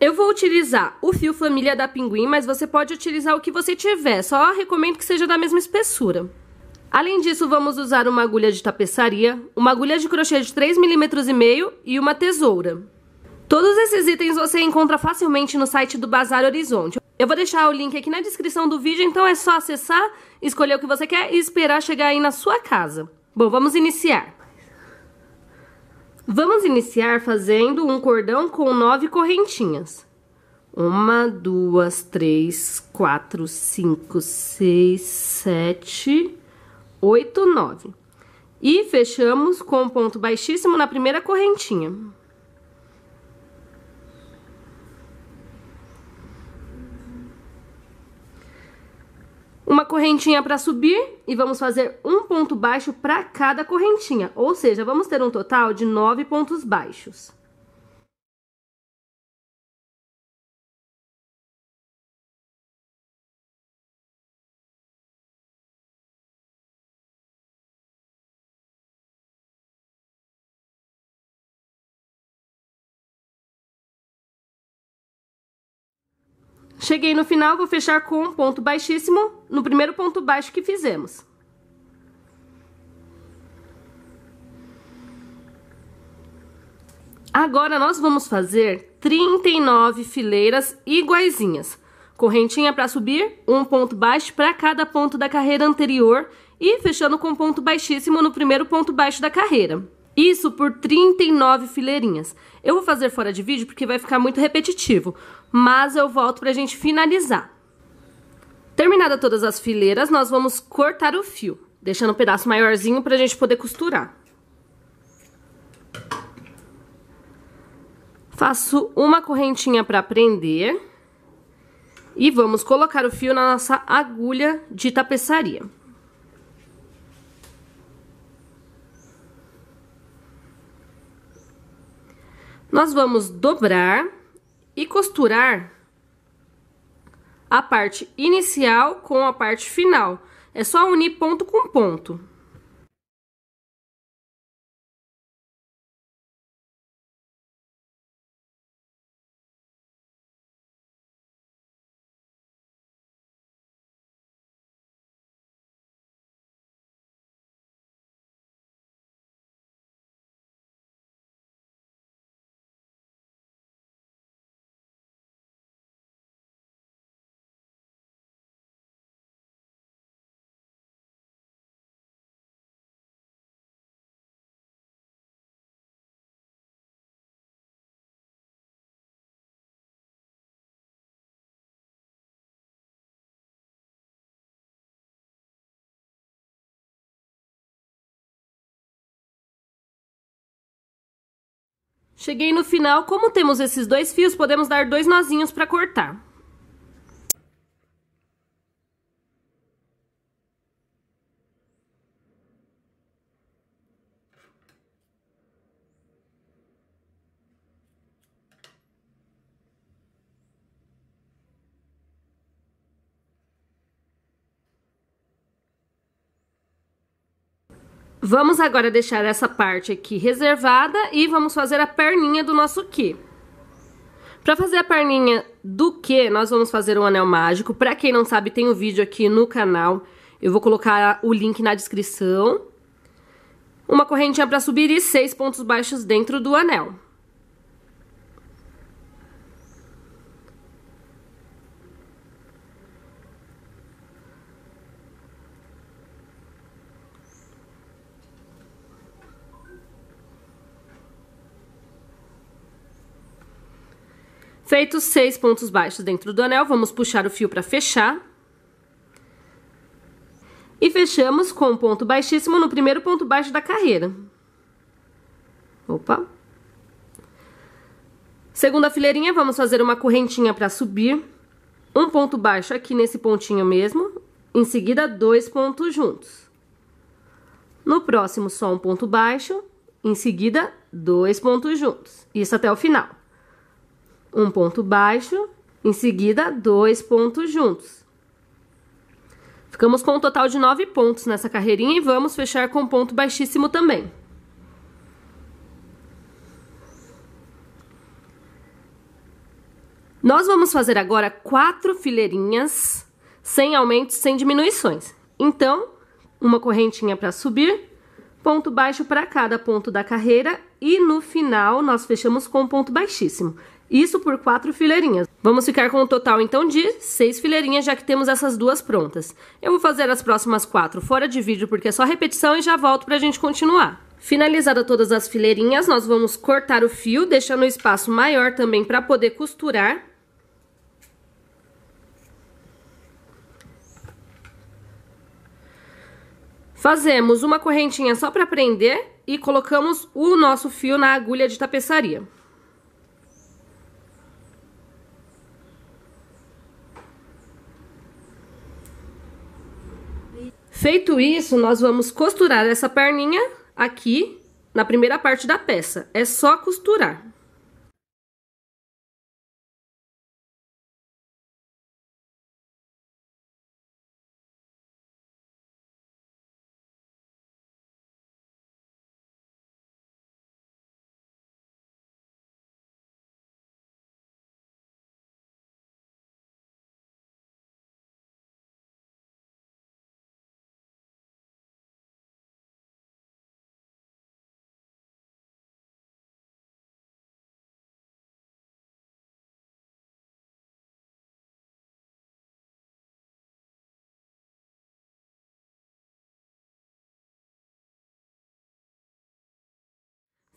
Eu vou utilizar o fio família da Pinguim, mas você pode utilizar o que você tiver, só recomendo que seja da mesma espessura. Além disso, vamos usar uma agulha de tapeçaria, uma agulha de crochê de 3,5 mm e uma tesoura. Todos esses itens você encontra facilmente no site do Bazar Horizonte. Eu vou deixar o link aqui na descrição do vídeo, então é só acessar, escolher o que você quer e esperar chegar aí na sua casa. Bom, vamos iniciar. Vamos iniciar fazendo um cordão com nove correntinhas. Uma, duas, três, quatro, cinco, seis, sete, oito, nove. E fechamos com ponto baixíssimo na primeira correntinha. Uma correntinha para subir e vamos fazer um ponto baixo para cada correntinha, ou seja, vamos ter um total de nove pontos baixos. Cheguei no final, vou fechar com um ponto baixíssimo no primeiro ponto baixo que fizemos. Agora, nós vamos fazer 39 fileiras iguaizinhas. Correntinha para subir, um ponto baixo para cada ponto da carreira anterior e fechando com ponto baixíssimo no primeiro ponto baixo da carreira. Isso por 39 fileirinhas. Eu vou fazer fora de vídeo porque vai ficar muito repetitivo, mas eu volto pra gente finalizar. Terminada todas as fileiras, nós vamos cortar o fio, deixando um pedaço maiorzinho pra gente poder costurar. Faço uma correntinha pra prender e vamos colocar o fio na nossa agulha de tapeçaria. Nós vamos dobrar e costurar a parte inicial com a parte final. É só unir ponto com ponto. Cheguei no final, como temos esses dois fios, podemos dar dois nozinhos para cortar. Vamos agora deixar essa parte aqui reservada e vamos fazer a perninha do nosso que. Para fazer a perninha do que, nós vamos fazer um anel mágico. Para quem não sabe, tem um vídeo aqui no canal. Eu vou colocar o link na descrição. Uma correntinha para subir e seis pontos baixos dentro do anel. Feitos seis pontos baixos dentro do anel, vamos puxar o fio para fechar. E fechamos com um ponto baixíssimo no primeiro ponto baixo da carreira. Opa! Segunda fileirinha, vamos fazer uma correntinha para subir. Um ponto baixo aqui nesse pontinho mesmo. Em seguida, dois pontos juntos. No próximo, só um ponto baixo. Em seguida, dois pontos juntos. Isso até o final um ponto baixo, em seguida, dois pontos juntos. Ficamos com um total de nove pontos nessa carreirinha e vamos fechar com ponto baixíssimo também. Nós vamos fazer agora quatro fileirinhas, sem aumentos, sem diminuições. Então, uma correntinha para subir, ponto baixo para cada ponto da carreira e no final nós fechamos com ponto baixíssimo. Isso por quatro fileirinhas. Vamos ficar com um total, então, de seis fileirinhas, já que temos essas duas prontas. Eu vou fazer as próximas quatro fora de vídeo, porque é só repetição e já volto para a gente continuar. Finalizada todas as fileirinhas, nós vamos cortar o fio, deixando o espaço maior também para poder costurar. Fazemos uma correntinha só para prender e colocamos o nosso fio na agulha de tapeçaria. Feito isso, nós vamos costurar essa perninha aqui na primeira parte da peça. É só costurar.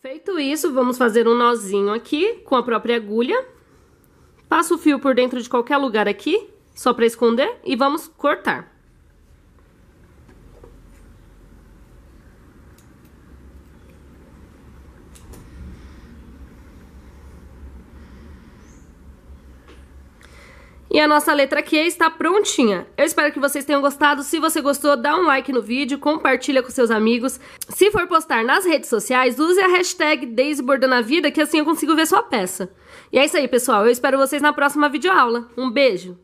Feito isso, vamos fazer um nozinho aqui com a própria agulha. Passa o fio por dentro de qualquer lugar aqui, só para esconder, e vamos cortar. E a nossa letra Q está prontinha. Eu espero que vocês tenham gostado. Se você gostou, dá um like no vídeo, compartilha com seus amigos. Se for postar nas redes sociais, use a hashtag Daisy Bordando a Vida, que assim eu consigo ver sua peça. E é isso aí, pessoal. Eu espero vocês na próxima videoaula. Um beijo!